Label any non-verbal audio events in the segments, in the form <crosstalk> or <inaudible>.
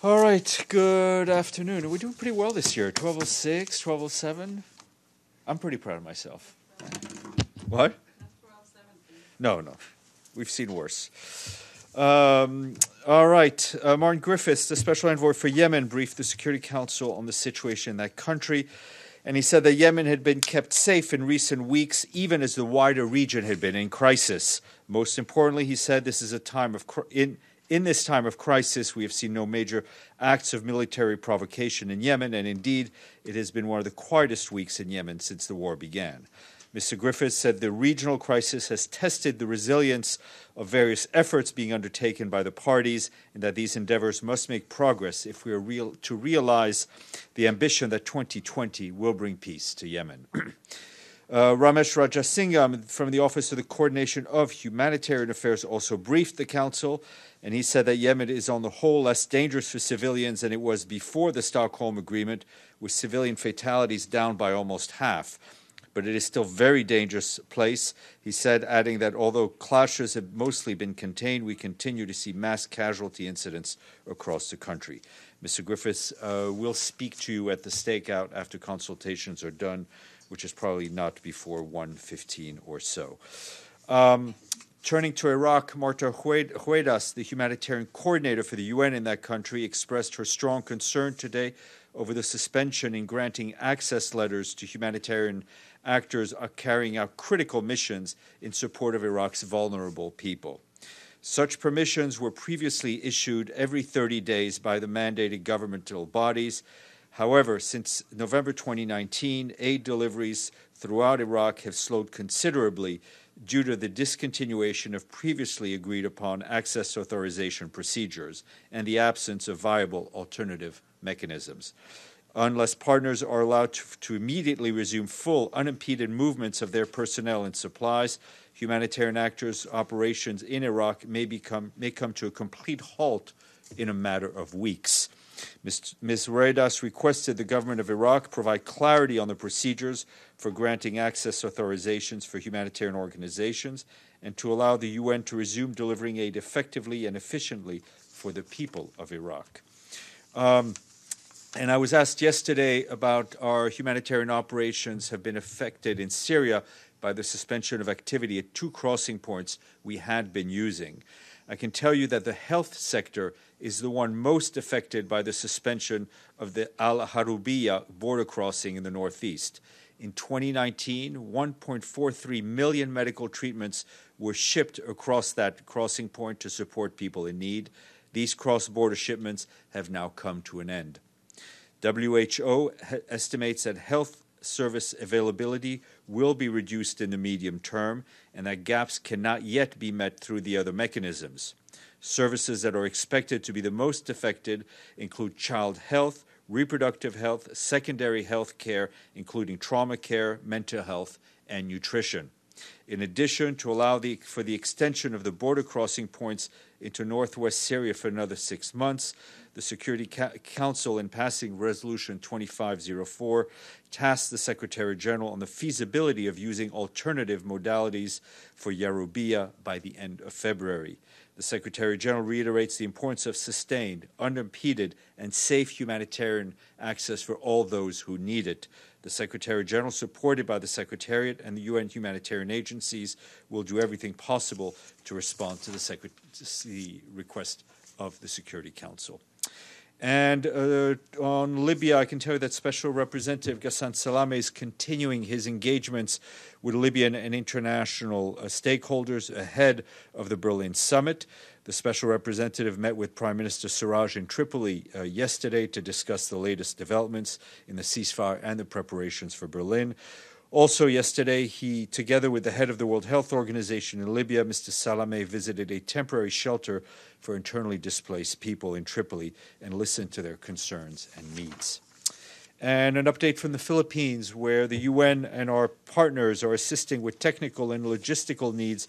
All right, good afternoon. We're doing pretty well this year. 1206, 1207. I'm pretty proud of myself. What? No, no. We've seen worse. Um, all right. Uh, Martin Griffiths, the special envoy for Yemen, briefed the Security Council on the situation in that country. And he said that Yemen had been kept safe in recent weeks, even as the wider region had been in crisis. Most importantly, he said this is a time of cr- in in this time of crisis, we have seen no major acts of military provocation in Yemen, and indeed, it has been one of the quietest weeks in Yemen since the war began. Mr. Griffiths said the regional crisis has tested the resilience of various efforts being undertaken by the parties, and that these endeavors must make progress if we are real, to realize the ambition that 2020 will bring peace to Yemen. <clears throat> Uh, Ramesh Rajasingham from the Office of the Coordination of Humanitarian Affairs also briefed the Council, and he said that Yemen is on the whole less dangerous for civilians than it was before the Stockholm Agreement, with civilian fatalities down by almost half. But it is still a very dangerous place, he said, adding that although clashes have mostly been contained, we continue to see mass casualty incidents across the country. Mr. Griffiths uh, will speak to you at the stakeout after consultations are done which is probably not before 1:15 or so. Um, turning to Iraq, Marta Ruedas, the humanitarian coordinator for the UN in that country, expressed her strong concern today over the suspension in granting access letters to humanitarian actors carrying out critical missions in support of Iraq's vulnerable people. Such permissions were previously issued every 30 days by the mandated governmental bodies However, since November 2019, aid deliveries throughout Iraq have slowed considerably due to the discontinuation of previously agreed upon access authorization procedures and the absence of viable alternative mechanisms. Unless partners are allowed to, to, immediately resume full, unimpeded movements of their personnel and supplies, humanitarian actors' operations in Iraq may, become, may come to a complete halt in a matter of weeks. Ms. Ms. requested the government of Iraq provide clarity on the procedures for granting access authorizations for humanitarian organizations and to allow the UN to resume delivering aid effectively and efficiently for the people of Iraq. Um, and I was asked yesterday about our humanitarian operations have been affected in Syria by the suspension of activity at two crossing points we had been using. I can tell you that the health sector is the one most affected by the suspension of the Al Yarubiya border crossing in the Northeast. In 2019, 1.43 million medical treatments were shipped across that crossing point to support people in need. These cross border shipments have now come to an end. WHO estimates that health service availability will be reduced in the medium term and that gaps cannot yet be met through the other mechanisms. Services that are expected to be the most affected include child health, reproductive health, secondary health care, including trauma care, mental health, and nutrition. In addition, to allow the, for the extension of the border crossing points into northwest Syria for another six months, the Security Council, in passing Resolution 2504, tasked the Secretary General on the feasibility of using alternative modalities for Yarubiya by the end of February. The Secretary General reiterates the importance of sustained, unimpeded, and safe humanitarian access for all those who need it. The Secretary General, supported by the Secretariat and the UN humanitarian agencies, will do everything possible to respond to the, Secret- the request of the Security Council. And uh, on Libya, I can tell you that Special Representative Ghassan Salameh is continuing his engagements with Libyan and international uh, stakeholders ahead of the Berlin summit. The Special Representative met with Prime Minister Sarraj in Tripoli uh, yesterday to discuss the latest developments in the ceasefire and the preparations for Berlin. Also, yesterday, he, together with the head of the World Health Organization in Libya, Mr. Salameh, visited a temporary shelter for internally displaced people in Tripoli and listened to their concerns and needs. And an update from the Philippines, where the UN and our partners are assisting with technical and logistical needs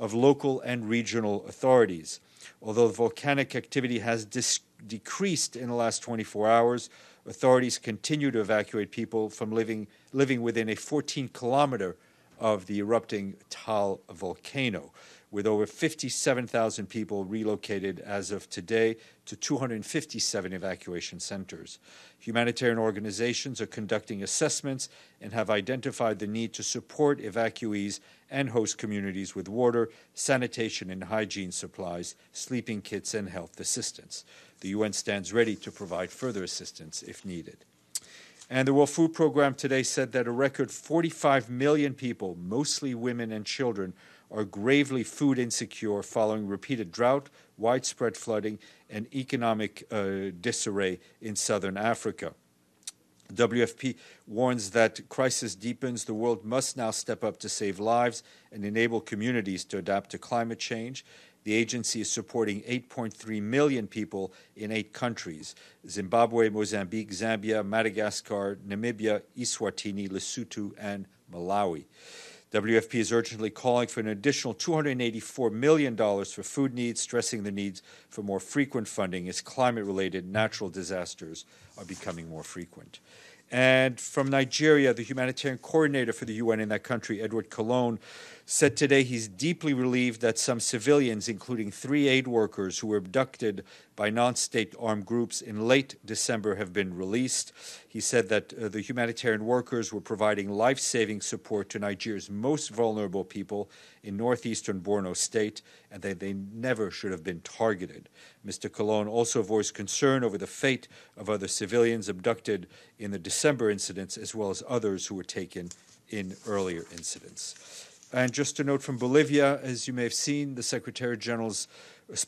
of local and regional authorities. Although the volcanic activity has dis- decreased in the last 24 hours, authorities continue to evacuate people from living, living within a 14 kilometer of the erupting Taal volcano. With over 57,000 people relocated as of today to 257 evacuation centers. Humanitarian organizations are conducting assessments and have identified the need to support evacuees and host communities with water, sanitation and hygiene supplies, sleeping kits, and health assistance. The UN stands ready to provide further assistance if needed. And the World Food Program today said that a record 45 million people, mostly women and children, are gravely food insecure following repeated drought, widespread flooding, and economic uh, disarray in southern Africa. WFP warns that crisis deepens. The world must now step up to save lives and enable communities to adapt to climate change. The agency is supporting 8.3 million people in eight countries Zimbabwe, Mozambique, Zambia, Madagascar, Namibia, Eswatini, Lesotho, and Malawi. WFP is urgently calling for an additional $284 million for food needs, stressing the needs for more frequent funding as climate related natural disasters are becoming more frequent. And from Nigeria, the humanitarian coordinator for the UN in that country, Edward Kallon, said today he's deeply relieved that some civilians, including three aid workers who were abducted by non state armed groups in late December, have been released. He said that uh, the humanitarian workers were providing life saving support to Nigeria's most vulnerable people in northeastern Borno state and that they never should have been targeted. Mr. Kallon also voiced concern over the fate of other civilians abducted in the December incidents, as well as others who were taken in earlier incidents. And just a note from Bolivia, as you may have seen, the Secretary General's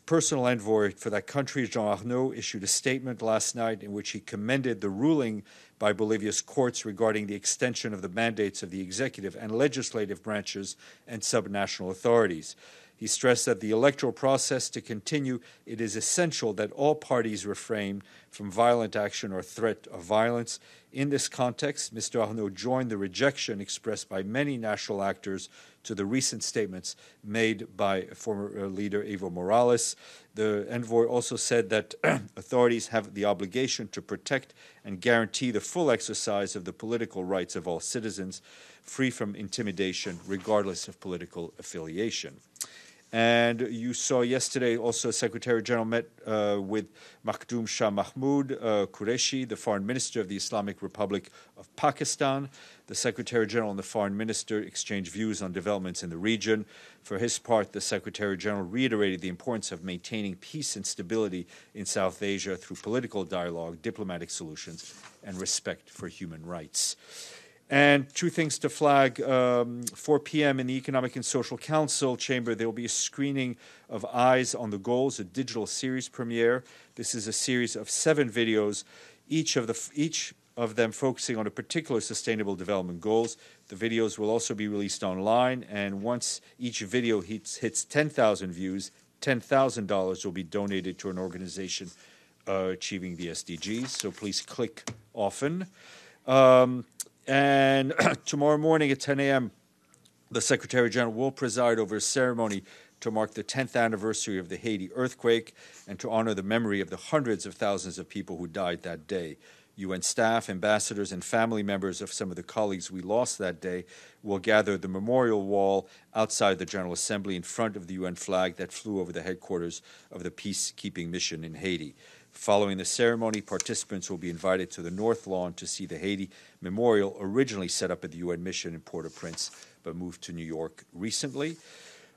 personal envoy for that country, Jean Arnaud, issued a statement last night in which he commended the ruling by Bolivia's courts regarding the extension of the mandates of the executive and legislative branches and subnational authorities. He stressed that the electoral process to continue, it is essential that all parties refrain from violent action or threat of violence. In this context, Mr. Arnaud joined the rejection expressed by many national actors to the recent statements made by former uh, leader Evo Morales. The envoy also said that <clears throat> authorities have the obligation to protect and guarantee the full exercise of the political rights of all citizens, free from intimidation, regardless of political affiliation. And you saw yesterday also Secretary General met uh, with Makhdoom Shah Mahmood uh, Qureshi, the Foreign Minister of the Islamic Republic of Pakistan. The Secretary General and the Foreign Minister exchanged views on developments in the region. For his part, the Secretary General reiterated the importance of maintaining peace and stability in South Asia through political dialogue, diplomatic solutions, and respect for human rights. And two things to flag um, 4 p.m. in the Economic and Social Council chamber, there will be a screening of Eyes on the Goals, a digital series premiere. This is a series of seven videos, each of, the, each of them focusing on a particular sustainable development goals. The videos will also be released online, and once each video hits, hits 10,000 views, $10,000 will be donated to an organization uh, achieving the SDGs. So please click often. Um, and <clears throat> tomorrow morning at 10 a.m., the Secretary General will preside over a ceremony to mark the 10th anniversary of the Haiti earthquake and to honor the memory of the hundreds of thousands of people who died that day. UN staff, ambassadors, and family members of some of the colleagues we lost that day will gather the memorial wall outside the General Assembly in front of the UN flag that flew over the headquarters of the peacekeeping mission in Haiti. Following the ceremony, participants will be invited to the North Lawn to see the Haiti Memorial, originally set up at the UN mission in Port au Prince, but moved to New York recently.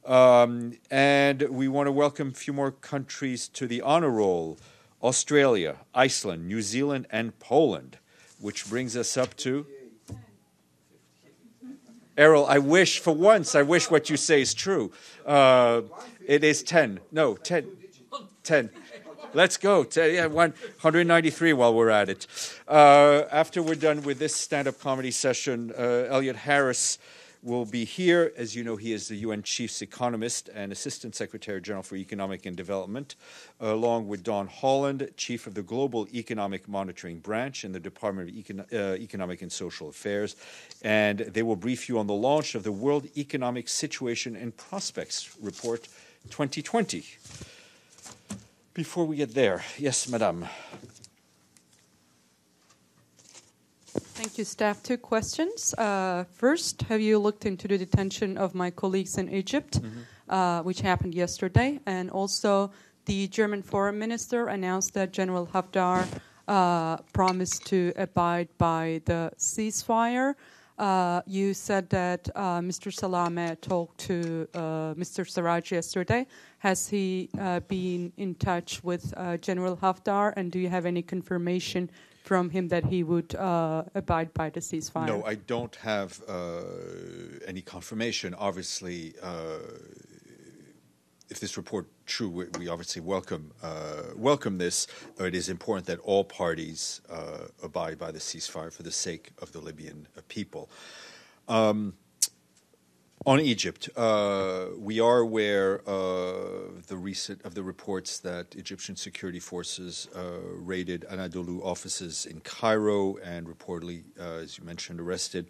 Um, and we want to welcome a few more countries to the honor roll Australia, Iceland, New Zealand, and Poland, which brings us up to. Errol, I wish, for once, I wish what you say is true. Uh, it is 10. No, 10. 10. Let's go. Yeah, 193 while we're at it. Uh, after we're done with this stand up comedy session, uh, Elliot Harris will be here. As you know, he is the UN Chief's economist and Assistant Secretary General for Economic and Development, along with Dawn Holland, Chief of the Global Economic Monitoring Branch in the Department of Econ- uh, Economic and Social Affairs. And they will brief you on the launch of the World Economic Situation and Prospects Report 2020. Before we get there, yes, Madame. Thank you, staff. Two questions. Uh, first, have you looked into the detention of my colleagues in Egypt? Mm-hmm. uh, which happened yesterday. And also, the German foreign minister announced that General Haftar uh, promised to abide by the ceasefire. Uh, you said that uh, Mr. Salameh talked to uh, Mr. Sarraj yesterday. Has he uh, been in touch with uh, General Haftar, and do you have any confirmation from him that he would abide by the ceasefire? No, I don't have any confirmation. Obviously, if this report true, we, we obviously welcome uh, welcome this. It is important that all parties uh, abide by the ceasefire for the sake of the Libyan uh, people. Um, on Egypt, uh, we are aware of the recent of the reports that Egyptian security forces uh, raided Anadolu offices in Cairo and reportedly, uh, as you mentioned, arrested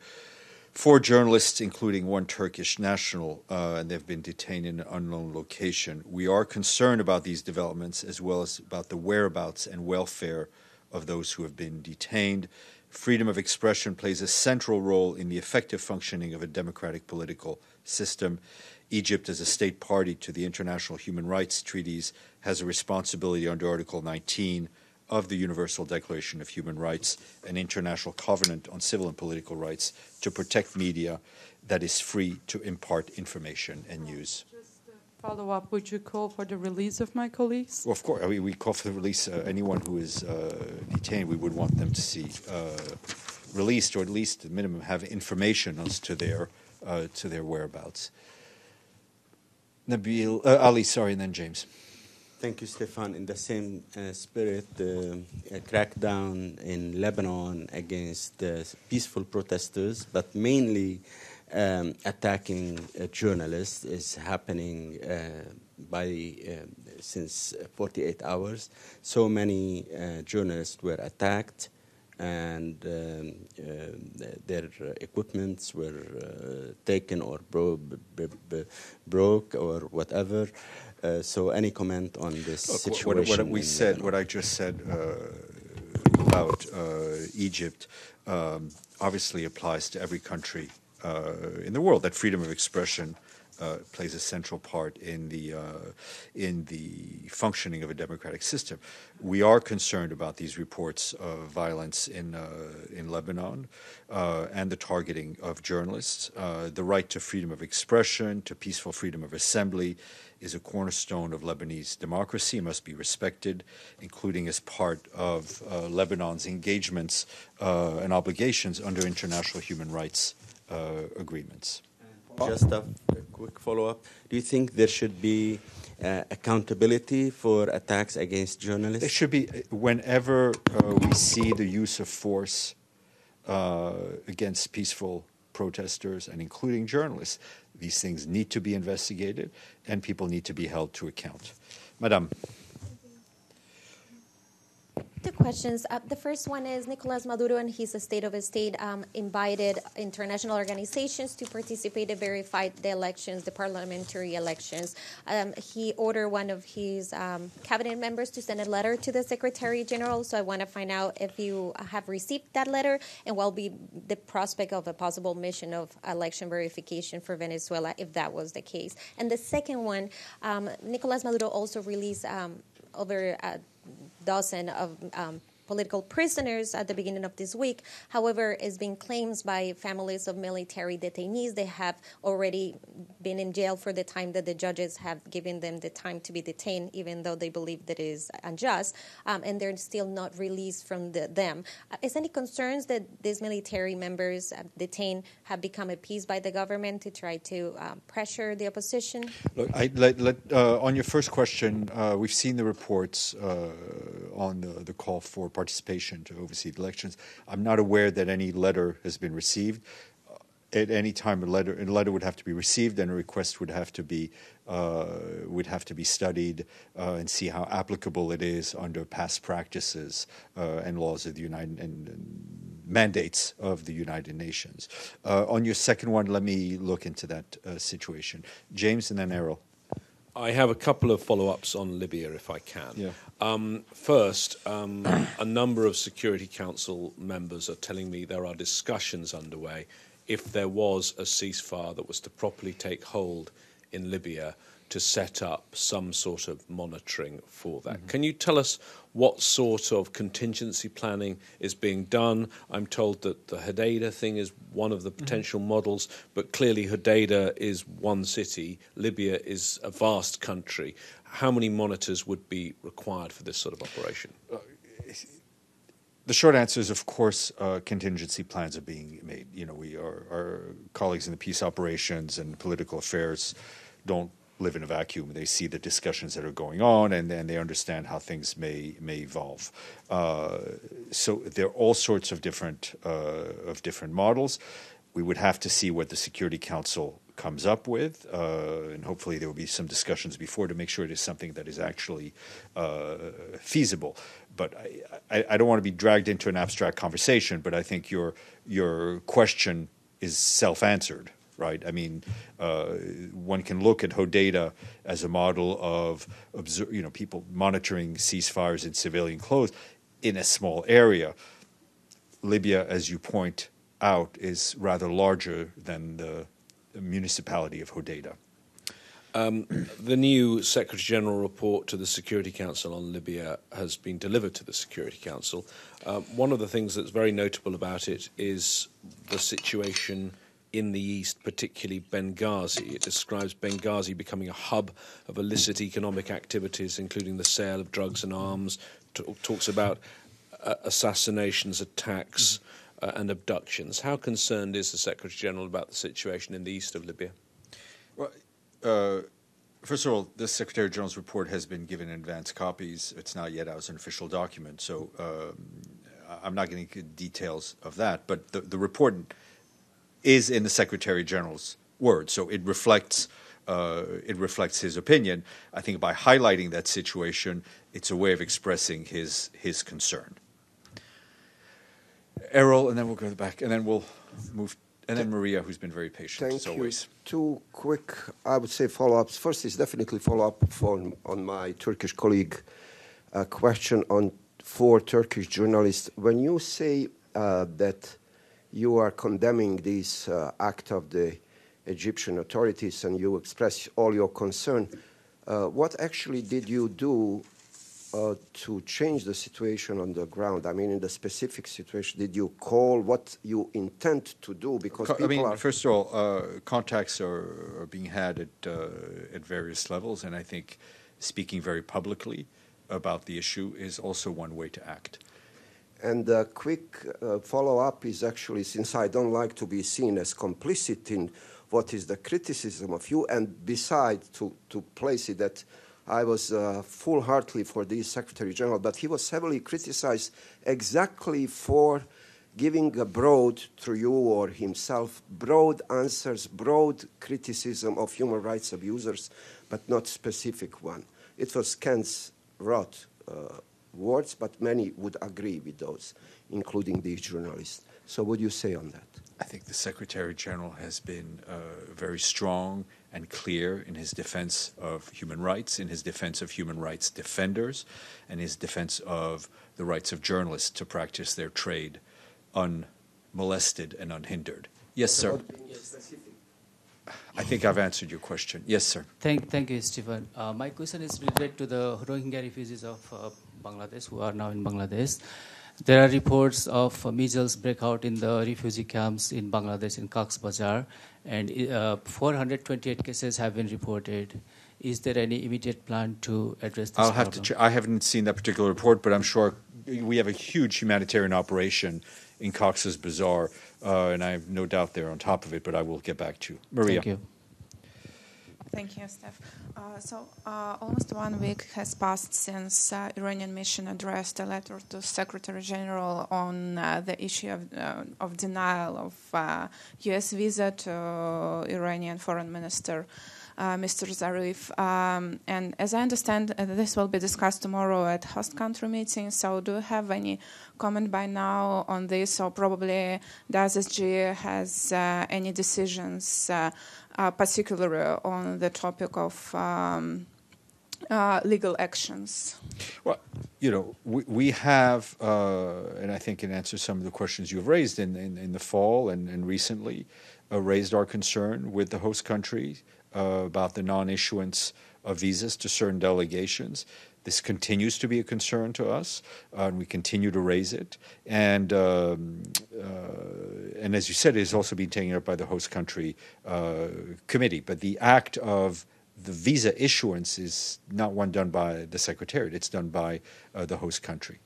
four journalists, including one Turkish national, uh, and they've been detained in an unknown location. We are concerned about these developments as well as about the whereabouts and welfare of those who have been detained. Freedom of expression plays a central role in the effective functioning of a democratic political system. Egypt, as a state party to the international human rights treaties, has a responsibility under Article 19 of the Universal Declaration of Human Rights, an international covenant on civil and political rights, to protect media that is free to impart information and news. Follow up, would you call for the release of my colleagues? Well, of course, I mean, we call for the release. Uh, anyone who is uh, detained, we would want them to see uh, released, or at least, at minimum, have information as to their uh, to their whereabouts. Nabil uh, Ali, sorry, and then James. Thank you, Stéphane. In the same uh, spirit, the uh, crackdown in Lebanon against uh, peaceful protesters, but mainly um, attacking uh, journalists, is happening uh, by since 48 hours. So many journalists were attacked, and um, their equipments were taken or bro- b- b- broke or whatever. Uh, so, any comment on this Look, situation? What, what we said, what I just said uh, about uh, Egypt, um, obviously applies to every country uh, in the world. That freedom of expression uh, plays a central part in the uh, in the functioning of a democratic system. We are concerned about these reports of violence in uh, in Lebanon uh, and the targeting of journalists. Uh, the right to freedom of expression, to peaceful freedom of assembly, is a cornerstone of Lebanese democracy. and Must be respected, including as part of Lebanon's engagements and obligations under international human rights agreements. Just a, a quick follow up. Do you think there should be uh, accountability for attacks against journalists? It should be, whenever uh, we see the use of force uh, against peaceful protesters and including journalists, these things need to be investigated and people need to be held to account. Madam two questions. Uh, the first one is Nicolas Maduro and his state of state um, invited international organizations to participate and verify the elections, the parliamentary elections. Um, he ordered one of his um, cabinet members to send a letter to the Secretary General. So I want to find out if you have received that letter and what will be the prospect of a possible mission of election verification for Venezuela if that was the case. And the second one, um, Nicolas Maduro also released um, over. Uh, dozen of um, political prisoners at the beginning of this week. However, it's been claimed by families of military detainees they have already been in jail for the time that the judges have given them the time to be detained, even though they believe that is unjust, um, and they're still not released from the, them. Uh, is any concerns that these military members uh, detained have become appeased by the government to try to um, pressure the opposition? Look, I, let, let, uh, on your first question, uh, we've seen the reports uh, on the, the call for participation to oversee the elections. I'm not aware that any letter has been received. Uh, at any time, a letter, a letter would have to be received, and a request would have to be uh, would have to be studied uh, and see how applicable it is under past practices uh, and laws of the United and, and mandates of the United Nations. Uh, on your second one, let me look into that uh, situation. James, and then Errol. I have a couple of follow ups on Libya, if I can. Yeah. Um, first, um, <coughs> a number of Security Council members are telling me there are discussions underway if there was a ceasefire that was to properly take hold in Libya to set up some sort of monitoring for that. Mm-hmm. Can you tell us what sort of contingency planning is being done? I'm told that the Hodeida thing is one of the Mm-hmm. potential models, but clearly Hodeida is one city, Libya is a vast country. How many monitors would be required for this sort of operation? The short answer is, of course, uh, contingency plans are being made. You know, we our, our colleagues in the peace operations and political affairs don't live in a vacuum. They see the discussions that are going on, and then they understand how things may may evolve. Uh, so there are all sorts of different uh, of different models. We would have to see what the Security Council comes up with, uh, and hopefully there will be some discussions before to make sure it is something that is actually uh, feasible. But I, I, I don't want to be dragged into an abstract conversation. But I think your your question is self-answered, right? I mean, uh, one can look at Hodeida as a model of you know people monitoring ceasefires in civilian clothes in a small area. Libya, as you point out, is rather larger than the municipality of Hodeida. <coughs> The new Secretary General report to the Security Council on Libya has been delivered to the Security Council. Um, one of the things that's very notable about it is the situation in the east, particularly Benghazi. It describes Benghazi becoming a hub of illicit economic activities, including the sale of drugs and arms. T- talks about uh, assassinations, attacks, uh, and abductions. How concerned is the Secretary General about the situation in the east of Libya? Well, uh, first of all, the Secretary General's report has been given advance copies. It's not yet out as an official document, so um, I'm not getting details of that. But the, the report is in the Secretary General's words, so it reflects. Uh, it reflects his opinion. I think by highlighting that situation, it's a way of expressing his his concern. Errol, and then we'll go back, and then we'll move, and then Maria, who's been very patient Thank as you. Two quick, I would say, follow-ups. First is definitely follow-up on, on my Turkish colleague uh, question on four Turkish journalists. When you say uh, that you are condemning this uh, act of the Egyptian authorities and you express all your concern, uh, what actually did you do uh, to change the situation on the ground? I mean, in the specific situation, did you call what you intend to do? Because I mean, are first of all, uh, contacts are, are being had at uh, at various levels, and I think speaking very publicly about the issue is also one way to act. And a quick uh, follow up is actually since I don't like to be seen as complicit in what is the criticism of you, and besides to, to place it that I was uh, full heartedly for this Secretary General, but he was heavily criticized exactly for giving a broad, through you or himself, broad answers, broad criticism of human rights abusers, but not specific one. It was Kent's wrote uh, words, but many would agree with those, including these journalists. So, what do you say on that? I think the Secretary General has been uh, very strong and clear in his defense of human rights, in his defense of human rights defenders, and his defense of the rights of journalists to practice their trade unmolested and unhindered. Yes, sir. I think I've answered your question. Yes, sir. Thank, thank you, Stephen. Uh, my question is related to the Rohingya refugees of uh, Bangladesh who are now in Bangladesh. There are reports of measles breakout in the refugee camps in Bangladesh in Cox's Bazar, and uh, 428 cases have been reported. Is there any immediate plan to address this I'll have to. problem? Ch- I haven't seen that particular report, but I'm sure we have a huge humanitarian operation in Cox's Bazar, uh, and I have no doubt they're on top of it. But I will get back to you, Maria. Thank you. Steph. Uh, so, uh, almost one week has passed since uh, Iranian mission addressed a letter to Secretary General on uh, the issue of, uh, of denial of uh, U.S. visa to Iranian Foreign Minister. Uh, Mr. Zarif, um, and as I understand, uh, this will be discussed tomorrow at host country meeting. So, do you have any comment by now on this, or probably the SSG has uh, any decisions? Uh, particularly on the topic of um, uh, legal actions. Well, you know, we, we have, uh, and I think in answer to some of the questions you've raised in, in, in the fall and, and recently, uh, raised our concern with the host country uh, about the non issuance of visas to certain delegations. This continues to be a concern to us, uh, and we continue to raise it. And um, uh, and as you said, it is also being taken up by the host country uh, committee. But the act of the visa issuance is not one done by the secretariat; it's done by uh, the host country.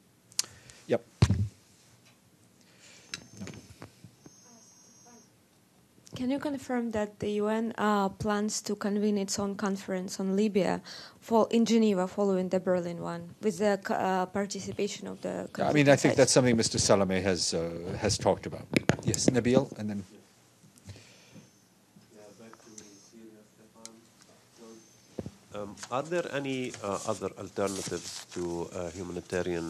Can you confirm that the UN uh, plans to convene its own conference on Libya for, in Geneva following the Berlin one with the uh, participation of the I mean, I think that's something Mr. Salameh has, uh, has talked about. Yes, Nabil, and then. Um, are there any uh, other alternatives to uh, humanitarian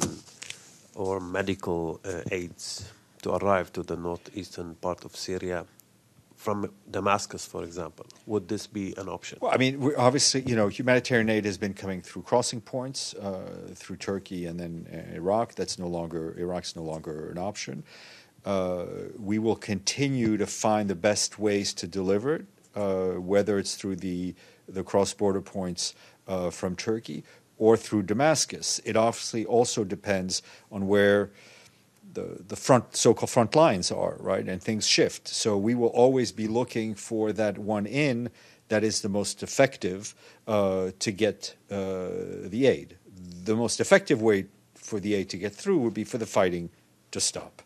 or medical uh, aids to arrive to the northeastern part of Syria from Damascus, for example? Would this be an option? Well, I mean, obviously, you know, humanitarian aid has been coming through crossing points, uh, through Turkey and then uh, Iraq. That's no longer Iraq's no longer an option. Uh, we will continue to find the best ways to deliver it, uh, whether it's through the the cross-border points uh, from Turkey or through Damascus. It obviously also depends on where the, the front so-called front lines are, right? And things shift. So we will always be looking for that one in that is the most effective uh, to get uh, the aid. The most effective way for the aid to get through would be for the fighting to stop.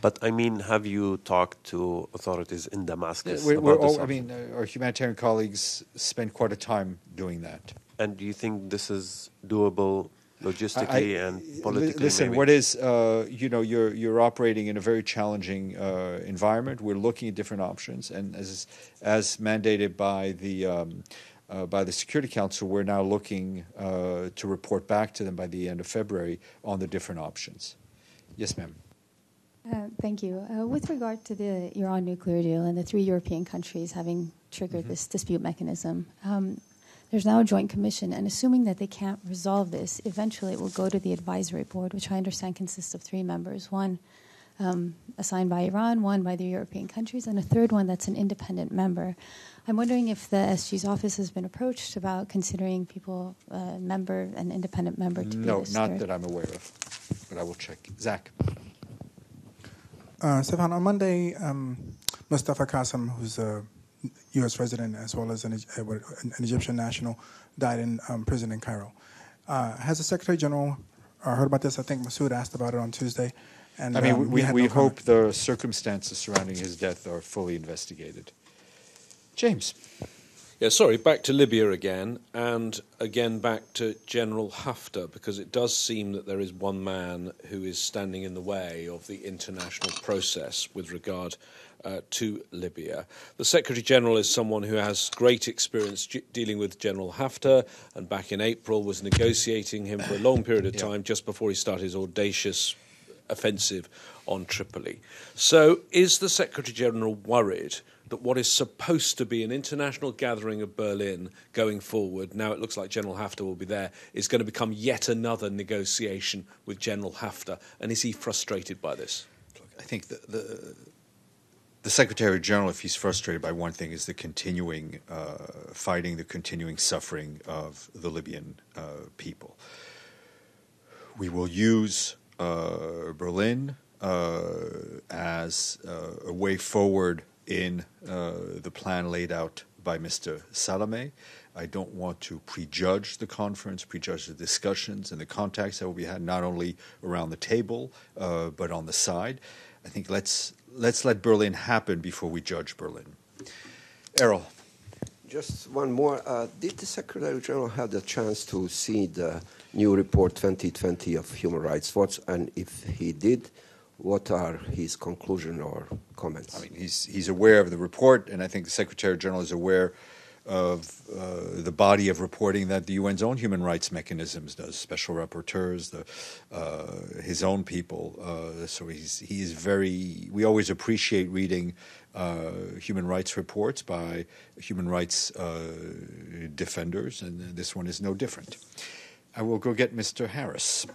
But I mean, have you talked to authorities in Damascus? We're, we're all, I mean, uh, our humanitarian colleagues spend quite a time doing that. And do you think this is doable logistically I, and politically? Listen, maybe? what is uh, you know you're you're operating in a very challenging uh, environment. We're looking at different options, and as as mandated by the. Um, uh, by the Security Council, we're now looking uh, to report back to them by the end of February on the different options. Yes, ma'am. Uh, thank you. Uh, with regard to the Iran nuclear deal and the three European countries having triggered mm-hmm. this dispute mechanism, um, there's now a joint commission, and assuming that they can't resolve this, eventually it will go to the advisory board, which I understand consists of three members one um, assigned by Iran, one by the European countries, and a third one that's an independent member. I'm wondering if the SG's office has been approached about considering people, uh, member, an independent member to no, be this not third. that I'm aware of, but I will check. Zach. Uh, Stéphane, on Monday, um, Mustafa Qasim, who's a U.S. resident as well as an, uh, an Egyptian national, died in um, prison in Cairo. Uh, has the Secretary General uh, heard about this? I think Masood asked about it on Tuesday. And, I mean, um, we, we, we no hope the circumstances surrounding his death are fully investigated. James. Yeah, sorry, back to Libya again, and again back to General Haftar, because it does seem that there is one man who is standing in the way of the international process with regard uh, to Libya. The Secretary General is someone who has great experience g- dealing with General Haftar, and back in April was negotiating him for a long period of <coughs> time just before he started his audacious offensive on Tripoli. So, is the Secretary General worried? that what is supposed to be an international gathering of Berlin going forward, now it looks like General Haftar will be there, is going to become yet another negotiation with General Haftar. And is he frustrated by this? Look, I think the, the, the Secretary General, if he's frustrated by one thing, is the continuing uh, fighting, the continuing suffering of the Libyan uh, people. We will use uh, Berlin uh, as uh, a way forward in uh, the plan laid out by Mr. Salameh. I don't want to prejudge the conference, prejudge the discussions and the contacts that will be had not only around the table but on the side. I think let's let's let Berlin happen before we judge Berlin. Errol. Just one more. Uh, did the Secretary General have the chance to see the new report 2020 of Human Rights Watch? And if he did, what are his conclusion or comments? I mean, he's he's aware of the report, and I think the Secretary General is aware of uh, the body of reporting that the UN's own human rights mechanisms does, special rapporteurs, the, uh, his own people. Uh, so he's he is very. We always appreciate reading uh, human rights reports by human rights uh, defenders, and this one is no different. I will go get Mr. Harris.